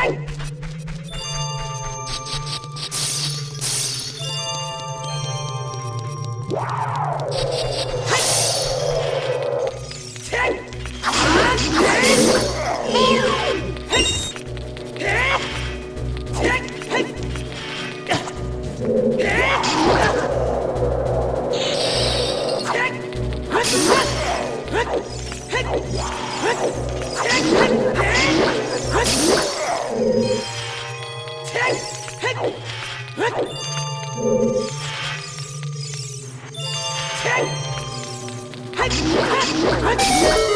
Shit! Hey! Hey! Hey!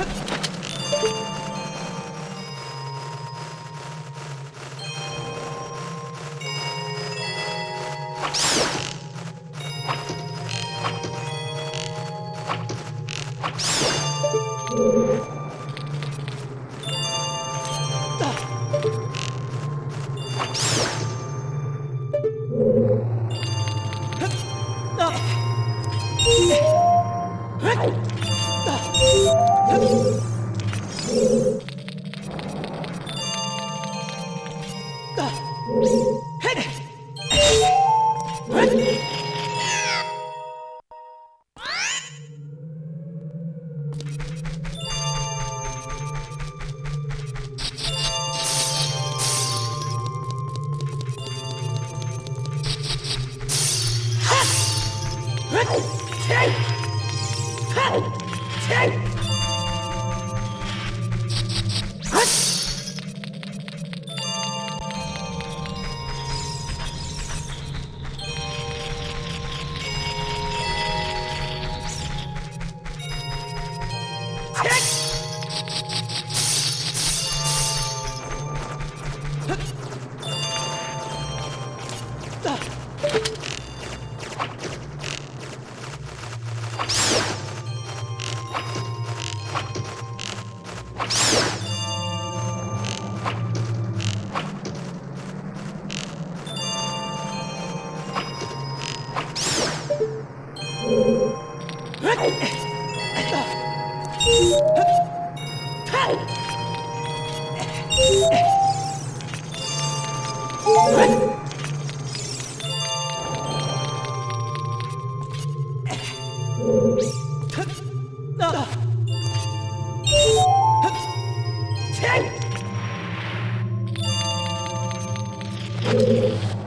Huh. day.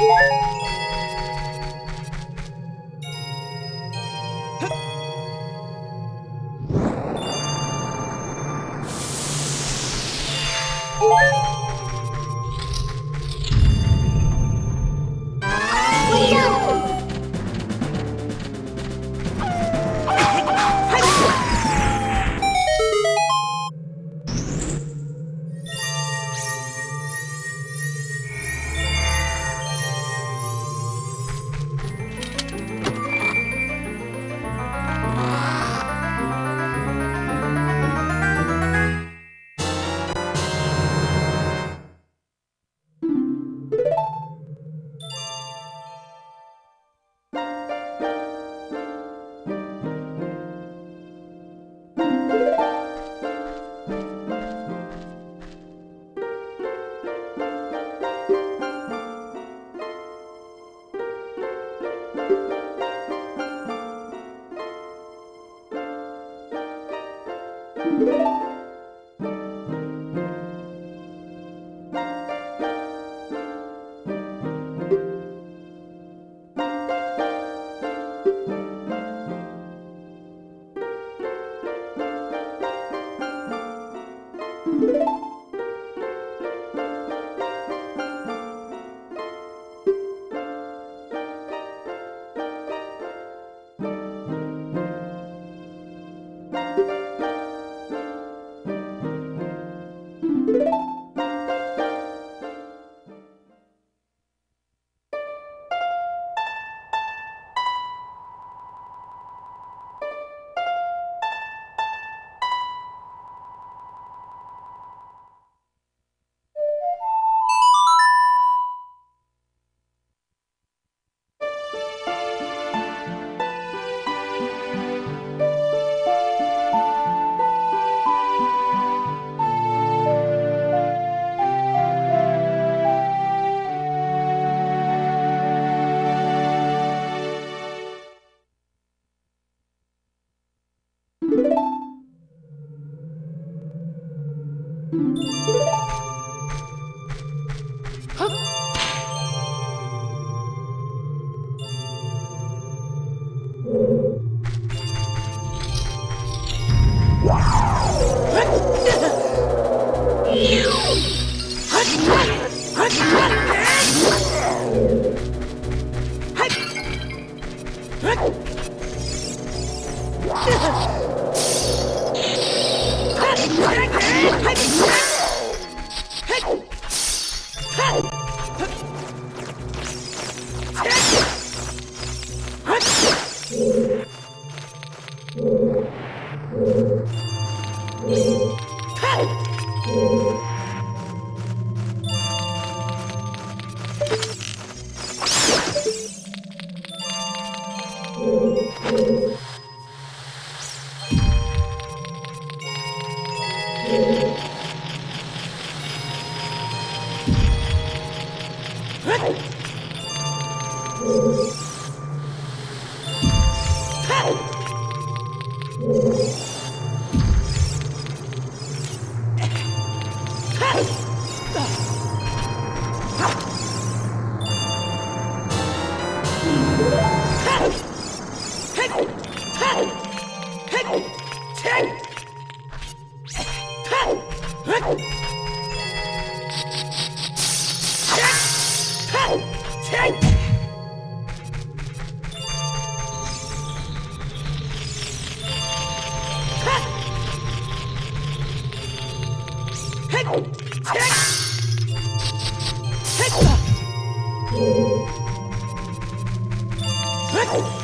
Yeah. Ugh. Ha ha ha! Oh.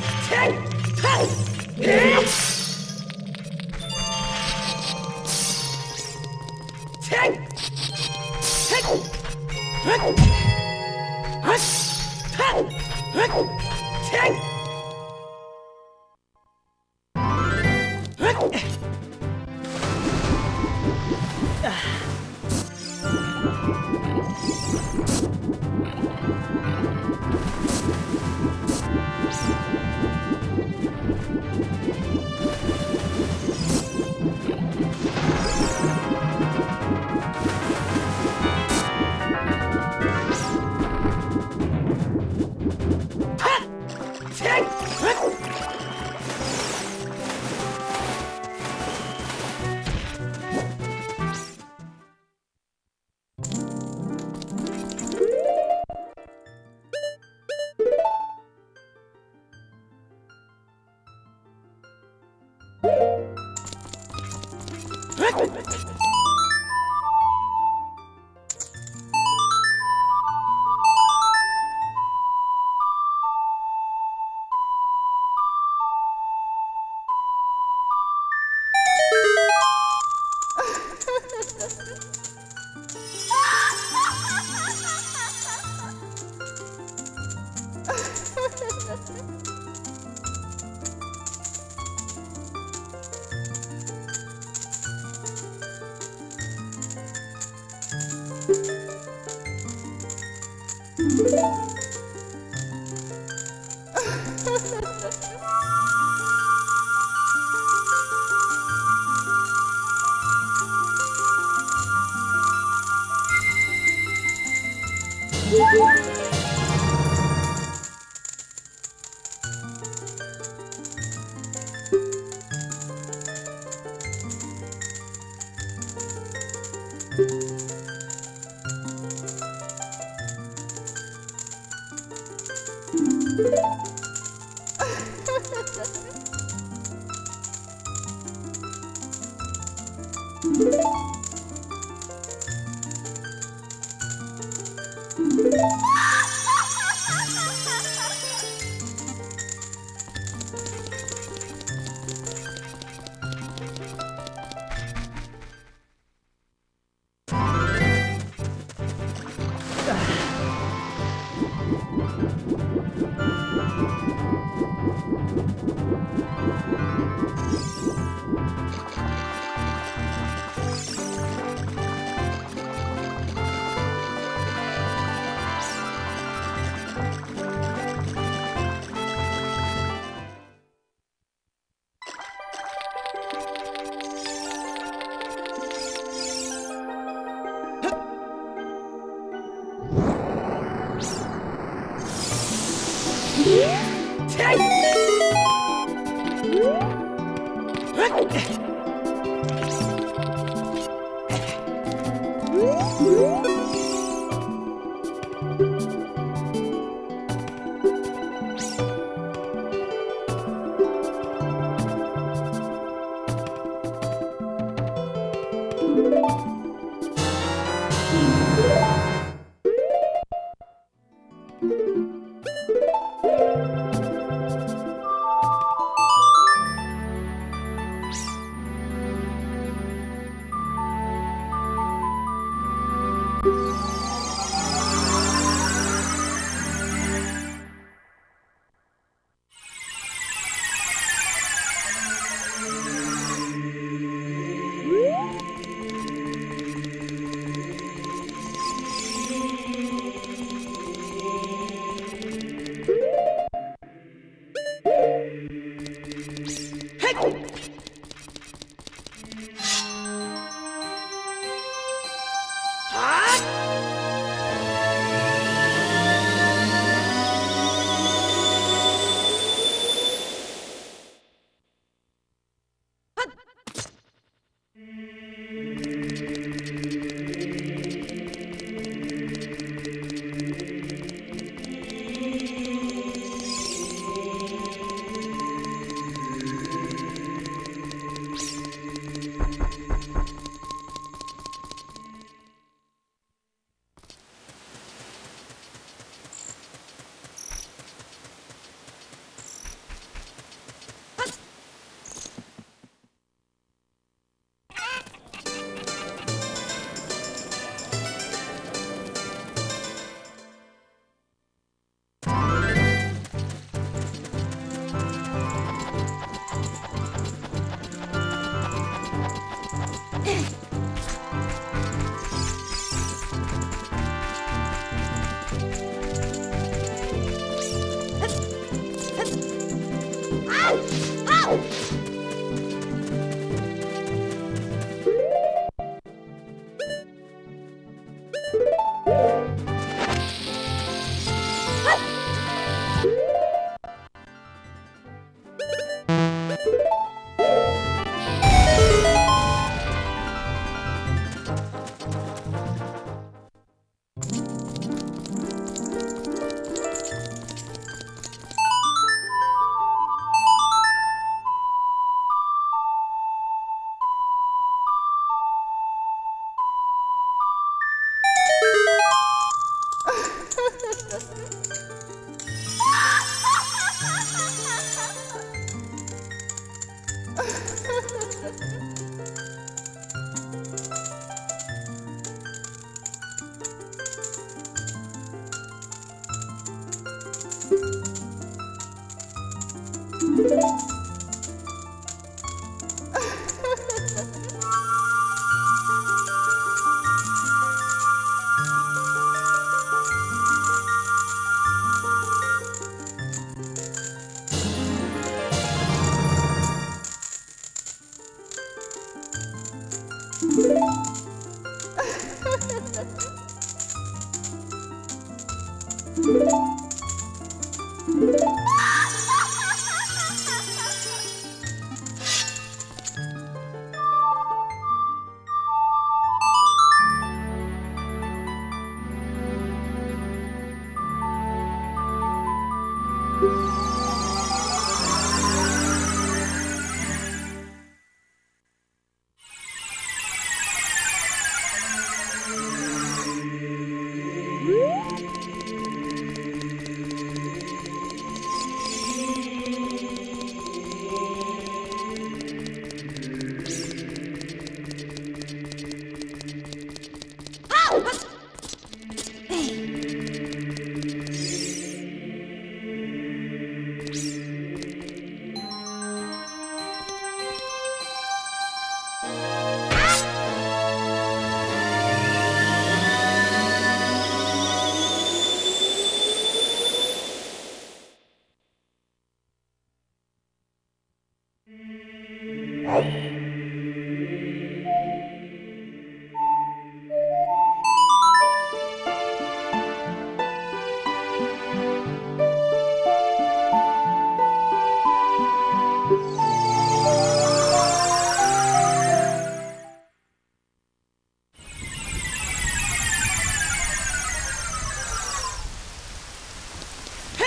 Ow!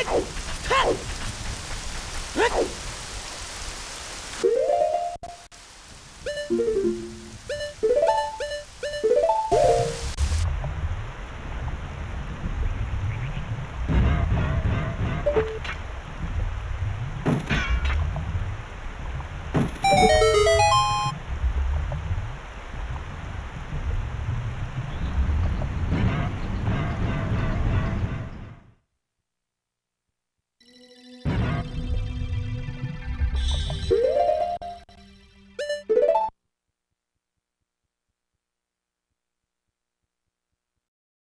Hey!